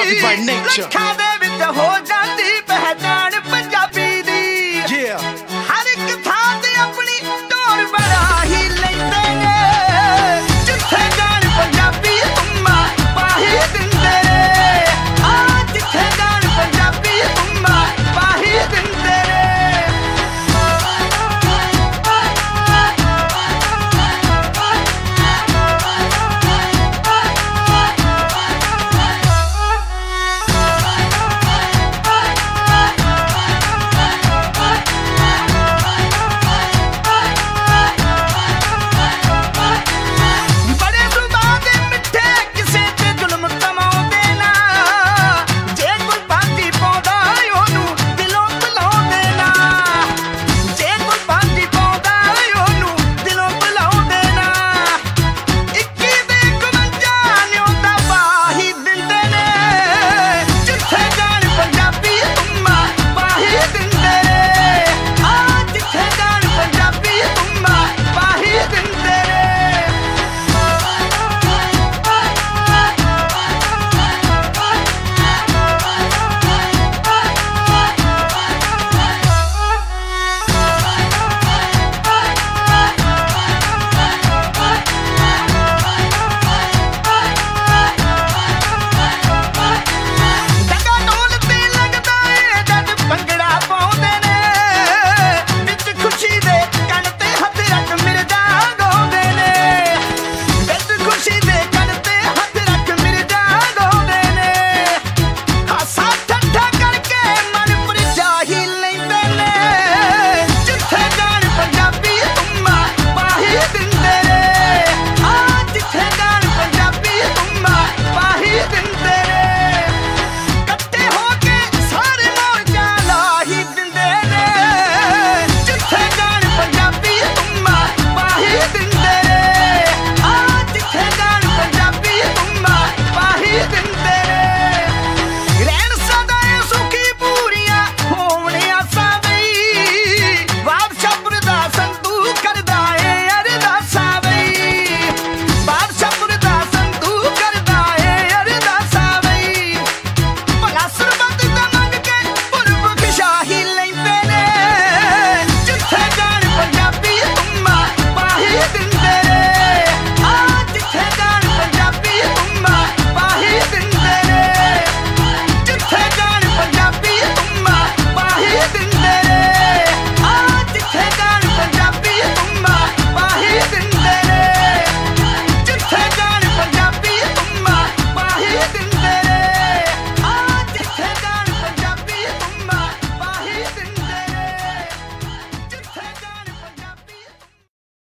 Let's by nature. Look the whole time.